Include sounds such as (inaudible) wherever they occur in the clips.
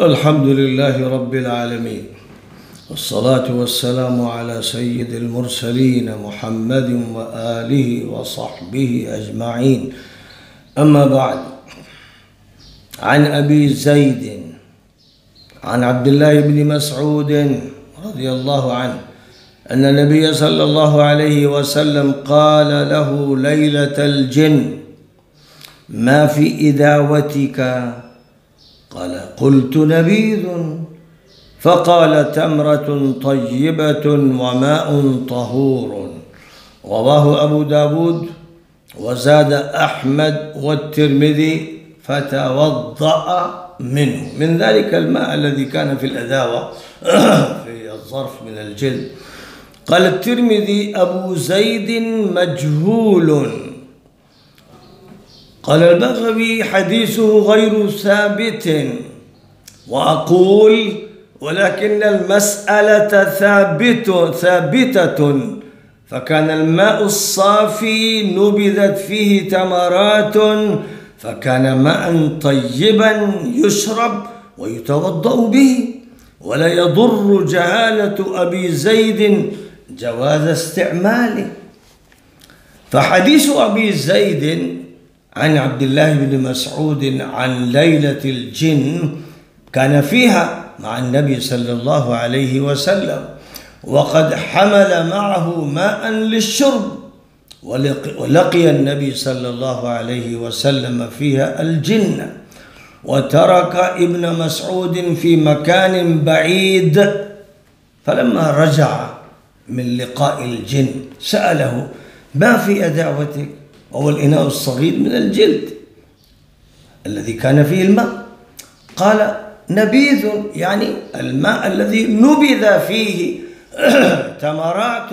الحمد لله رب العالمين والصلاة والسلام على سيد المرسلين محمد وآله وصحبه أجمعين. أما بعد عن أبي زيد عن عبد الله بن مسعود رضي الله عنه أن النبي صلى الله عليه وسلم قال له ليلة الجن ما في إداوتك قال قلت نبيذ. فقال تمرة طيبة وماء طهور. رواه أبو داود وزاد أحمد والترمذي فتوضأ منه. من ذلك الماء الذي كان في الأداوة (clears throat) في الظرف من الجلد. قال الترمذي أبو زيد مجهول. قال البغوي حديثه غير ثابت. وأقول ولكن المسألة ثابت ثابتة. فكان الماء الصافي نبذت فيه تمرات. فكان ماء طيبا يشرب ويتوضأ به. ولا يضر جهالة أبي زيد جواز استعماله. فحديث أبي زيد عن عبد الله بن مسعود عن ليلة الجن كان فيها مع النبي صلى الله عليه وسلم وقد حمل معه ماء للشرب ولقي النبي صلى الله عليه وسلم فيها الجن وترك ابن مسعود في مكان بعيد فلما رجع من لقاء الجن سأله ما في أدعوتك وهو الإناء الصغير من الجلد الذي كان فيه الماء. قال نبيذ يعني الماء الذي نبذ فيه (clears throat) تمرات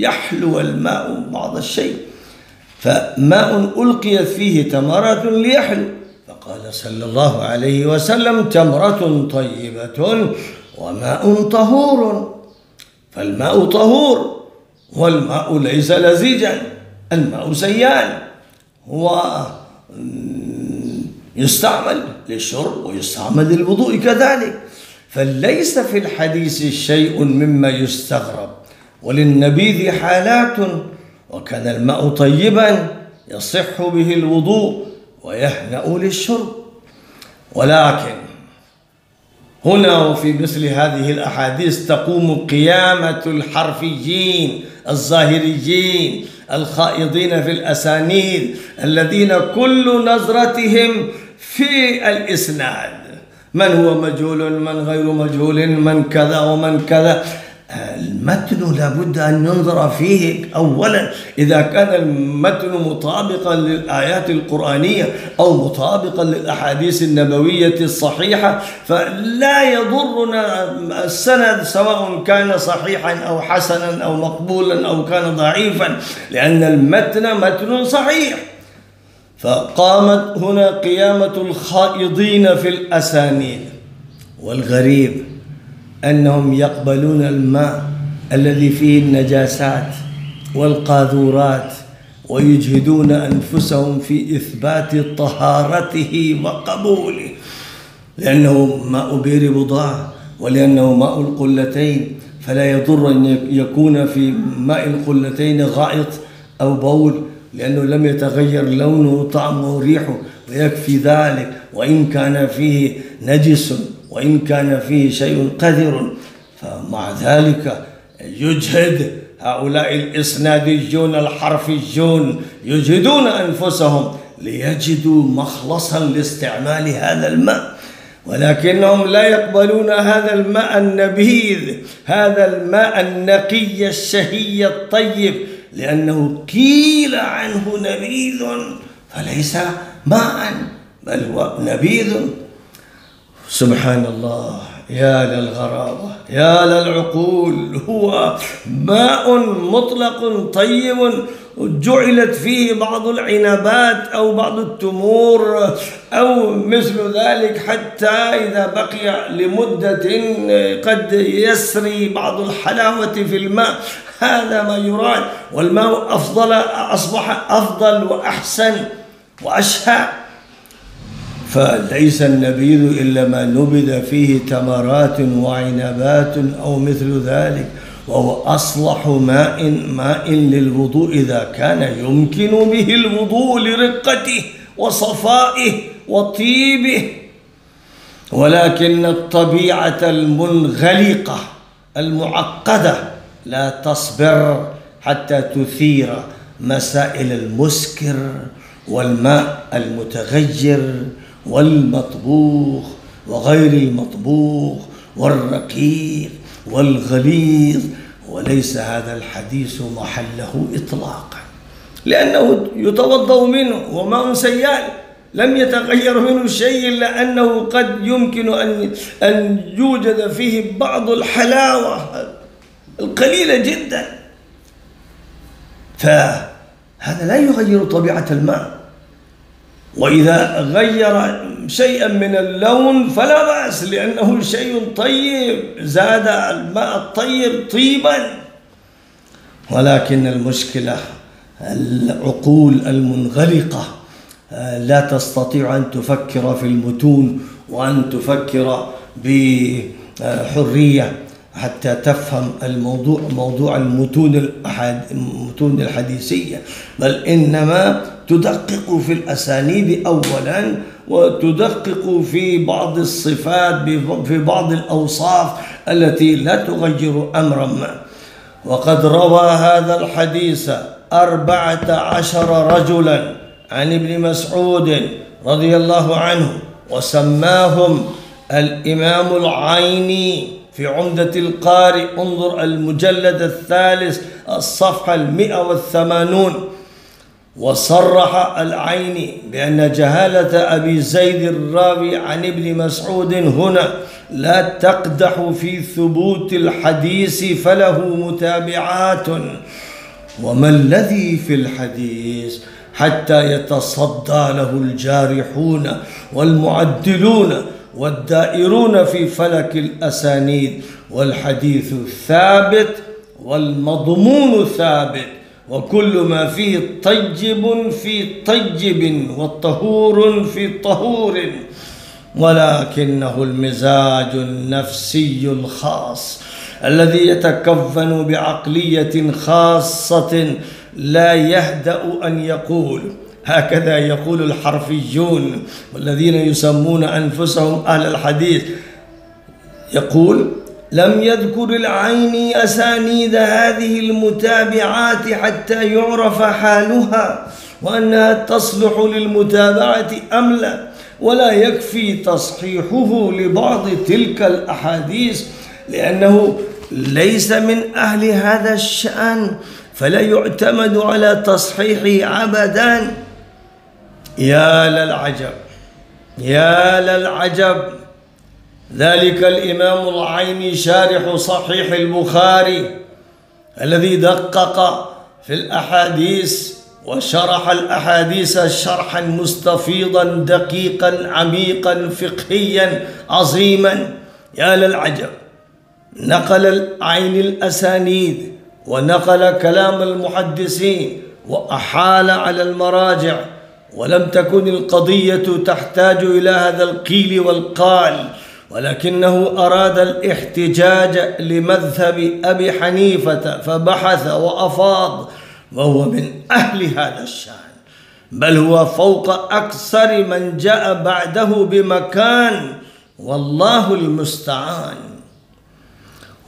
ليحلو الماء بعض الشيء. فماء ألقيت فيه تمرات ليحلو. فقال صلى الله عليه وسلم تمرة طيبة وماء طهور. فالماء طهور والماء ليس لزيجا. الماء سيال هو يستعمل للشرب ويستعمل للوضوء كذلك. فليس في الحديث شيء مما يستغرب. وللنبيذ حالات وكان الماء طيبا يصح به الوضوء ويهنأ للشرب. ولكن هنا وفي مثل هذه الأحاديث تقوم قيامة الحرفيين الظاهريين الخائضين في الأسانيد الذين كل نظرتهم في الإسناد. من هو مجهول من غير مجهول من كذا ومن كذا. المتن لابد أن ينظر فيه أولا. إذا كان المتن مطابقا للآيات القرآنية أو مطابقا للأحاديث النبوية الصحيحة فلا يضرنا السند سواء كان صحيحا أو حسنا أو مقبولا أو كان ضعيفا لأن المتن متن صحيح. فقامت هنا قيامة الخائضين في الأسانيد والغريب. أنهم يقبلون الماء الذي فيه النجاسات والقاذورات ويجهدون أنفسهم في إثبات طهارته وقبوله. لأنه ماء بئر بضاعة ولأنه ماء القلتين. فلا يضر أن يكون في ماء القلتين غائط أو بول لأنه لم يتغير لونه وطعمه وريحه ويكفي ذلك. وإن كان فيه نجس وإن كان فيه شيء قذر فمع ذلك يجهد هؤلاء الإسناديون الحرفيون يجهدون أنفسهم ليجدوا مخلصا لاستعمال هذا الماء. ولكنهم لا يقبلون هذا الماء النبيذ هذا الماء النقي الشهي الطيب لأنه قيل عنه نبيذ فليس ماء بل هو نبيذ. سبحان الله يا للغرابة يا للعقول هو ماء مطلق طيب جعلت فيه بعض العنبات أو بعض التمور أو مثل ذلك حتى إذا بقي لمدة قد يسري بعض الحلاوة في الماء. هذا ما يراد والماء أفضل أصبح أفضل وأحسن وأشهى. فليس النبيذ إلا ما نبذ فيه تمرات وعنبات أو مثل ذلك وهو أصلح ماء ماء للوضوء إذا كان يمكن به الوضوء لرقته وصفائه وطيبه. ولكن الطبيعة المنغلقة المعقدة لا تصبر حتى تثير مسائل المسكر والماء المتغير والمطبوخ وغير المطبوخ والرقيق والغليظ وليس هذا الحديث محله إطلاقا. لأنه يتوضأ منه وماء سيال لم يتغير منه شيء إلا أنه قد يمكن أن أن يوجد فيه بعض الحلاوة القليلة جدا. فهذا لا يغير طبيعة الماء. وإذا غير شيئا من اللون فلا بأس لأنه شيء طيب زاد الماء الطيب طيبا. ولكن المشكلة العقول المنغلقة لا تستطيع أن تفكر في المتون وأن تفكر بحرية حتى تفهم الموضوع موضوع المتون المتون الحديثية. بل إنما تدقق في الأسانيد أولا وتدقق في بعض الصفات في بعض الأوصاف التي لا تغير أمرا. ما وقد روى هذا الحديث أربعة عشر رجلا عن ابن مسعود رضي الله عنه وسماهم الإمام العيني في عمدة القارئ انظر المجلد الثالث الصفحة المئة والثمانون وصرح العيني بأن جهالة أبي زيد الراوي عن ابن مسعود هنا لا تقدح في ثبوت الحديث فله متابعات. وما الذي في الحديث حتى يتصدى له الجارحون والمعدلون والدائرون في فلك الأسانيد والحديث ثابت والمضمون ثابت. وكل ما فيه طيب في طيب والطهور في طهور. ولكنه المزاج النفسي الخاص الذي يتكفن بعقلية خاصة لا يهدأ أن يقول. هكذا يقول الحرفيون والذين يسمون أنفسهم أهل الحديث. يقول لم يذكر العين أسانيد هذه المتابعات حتى يعرف حالها وأنها تصلح للمتابعة أم لا ولا يكفي تصحيحه لبعض تلك الأحاديث لأنه ليس من أهل هذا الشأن فلا يعتمد على تصحيحه أبدا. يا للعجب يا للعجب. ذلك الإمام العيني شارح صحيح البخاري الذي دقق في الأحاديث وشرح الأحاديث شرحا مستفيضا دقيقا عميقا فقهيا عظيما. يا للعجب نقل العين الأسانيد ونقل كلام المحدثين وأحال على المراجع ولم تكن القضية تحتاج إلى هذا القيل والقال. ولكنه أراد الاحتجاج لمذهب أبي حنيفة فبحث وأفاض وهو من أهل هذا الشأن بل هو فوق أكثر من جاء بعده بمكان والله المستعان.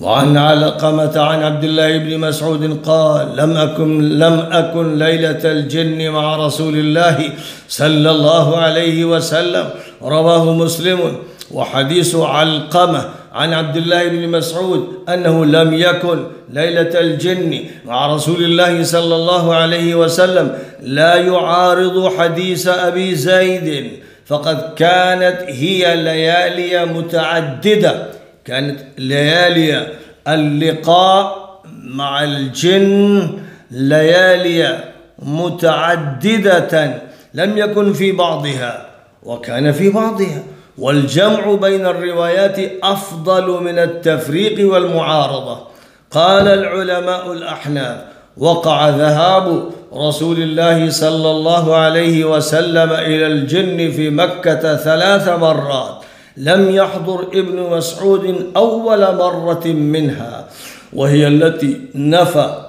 وعن علقمة عن عبد الله بن مسعود قال لم أكن لم أكن ليلة الجن مع رسول الله صلى الله عليه وسلم رواه مسلم. وحديث علقمة عن عبد الله بن مسعود أنه لم يكن ليلة الجن مع رسول الله صلى الله عليه وسلم لا يعارض حديث أبي زيد. فقد كانت هي ليالي متعددة كانت ليالي اللقاء مع الجن ليالي متعددة لم يكن في بعضها وكان في بعضها. والجمع بين الروايات أفضل من التفريق والمعارضة. قال العلماء الأحناف وقع ذهاب رسول الله صلى الله عليه وسلم إلى الجن في مكة ثلاث مرات لم يحضر ابن مسعود أول مرة منها وهي التي نفى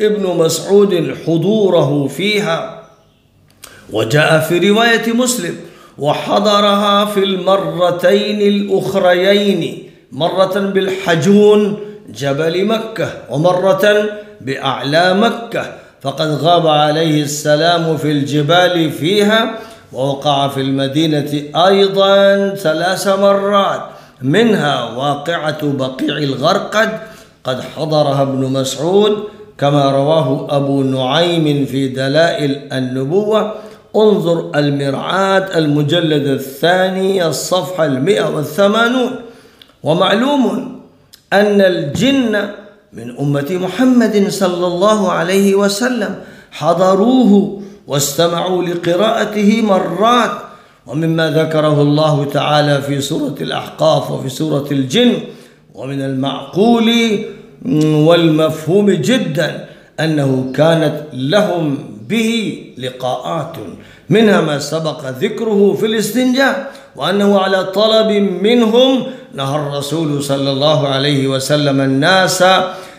ابن مسعود حضوره فيها. وجاء في رواية مسلم وحضرها في المرتين الأخريين مرة بالحجون جبل مكة ومرة بأعلى مكة. فقد غاب عليه السلام في الجبال فيها ووقع في المدينة أيضا ثلاث مرات. منها واقعة بقيع الغرقد قد حضرها ابن مسعود كما رواه أبو نعيم في دلائل النبوة. انظر المرعاة المجلد الثاني الصفحة المئة والثمانون. ومعلوم أن الجن من أمة محمد صلى الله عليه وسلم حضروه واستمعوا لقراءته مرات. ومما ذكره الله تعالى في سورة الأحقاف وفي سورة الجن. ومن المعقول والمفهوم جدا أنه كانت لهم به لقاءات منها ما سبق ذكره في الاستنجاء وأنه على طلب منهم نهى الرسول صلى الله عليه وسلم الناس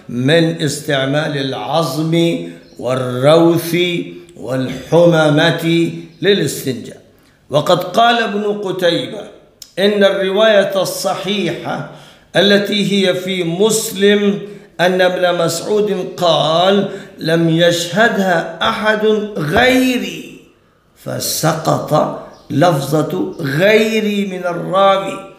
من استعمال العظم والروث والحمامة للاستنجاء. وقد قال ابن قتيبة إن الرواية الصحيحة التي هي في مسلم أن ابن مسعود قال لم يشهدها أحد غيري فسقط لفظة غيري من الراوي.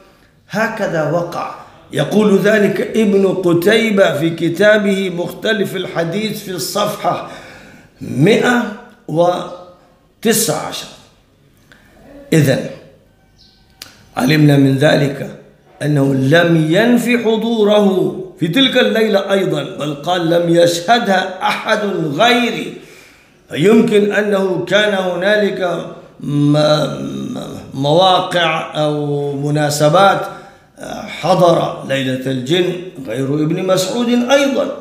هكذا وقع. يقول ذلك ابن قتيبة في كتابه مختلف الحديث في الصفحة مئة وتسعة عشر. إذن علمنا من ذلك أنه لم ينفي حضوره. في تلك الليلة أيضا بل قال لم يشهدها أحد غيري. فيمكن أنه كان هنالك مواقع أو مناسبات حضر ليلة الجن غير ابن مسعود أيضا.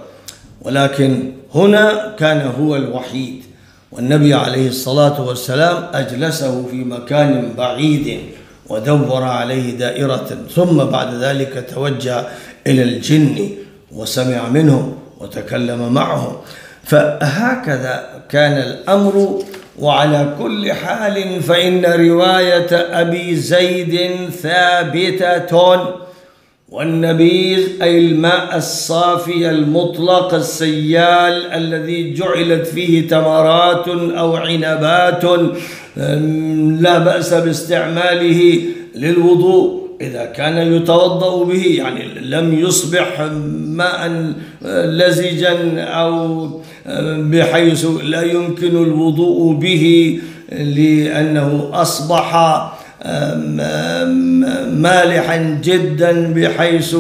ولكن هنا كان هو الوحيد والنبي عليه الصلاة والسلام أجلسه في مكان بعيد. ودور عليه دائرة ثم بعد ذلك توجه إلى الجن وسمع منهم وتكلم معهم. فهكذا كان الأمر وعلى كل حال فإن رواية أبي زيد ثابتة. والنبيذ أي الماء الصافي المطلق السيال الذي جعلت فيه تمرات أو عنبات لا بأس باستعماله للوضوء إذا كان يتوضأ به يعني لم يصبح ماء لزجا أو بحيث لا يمكن الوضوء به لأنه أصبح مالحا جدا بحيث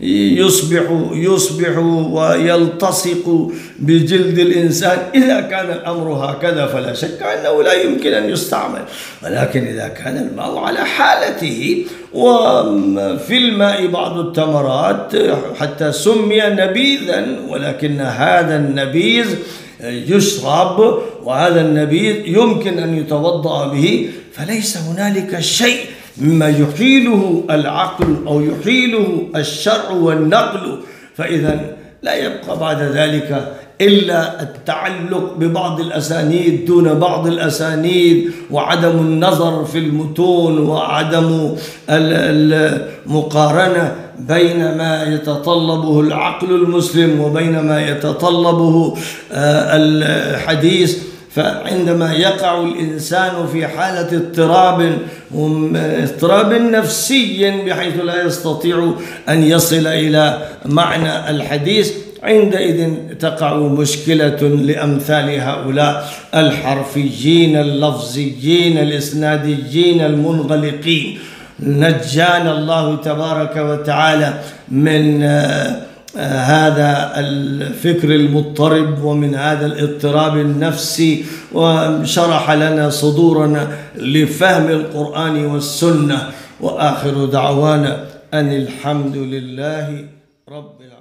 يصبح يصبح ويلتصق بجلد الإنسان. إذا كان الأمر هكذا فلا شك أنه لا يمكن أن يستعمل. ولكن إذا كان الماء على حالته وفي الماء بعض التمرات حتى سمي نبيذا ولكن هذا النبيذ يشرب وهذا النبيذ يمكن أن يتوضأ به. فليس هنالك شيء مما يحيله العقل أو يحيله الشرع والنقل. فإذا لا يبقى بعد ذلك إلا التعلق ببعض الأسانيد دون بعض الأسانيد وعدم النظر في المتون وعدم المقارنة. بين ما يتطلبه العقل المسلم وبين ما يتطلبه آه، الحديث. فعندما يقع الإنسان في حالة اضطراب اضطراب نفسي بحيث لا يستطيع أن يصل إلى معنى الحديث عندئذ تقع مشكلة لأمثال هؤلاء الحرفيين اللفظيين الإسناديين المنغلقين. نجانا الله تبارك وتعالى من هذا الفكر المضطرب ومن هذا الاضطراب النفسي وشرح لنا صدورنا لفهم القرآن والسنة وآخر دعوانا أن الحمد لله رب العالمين.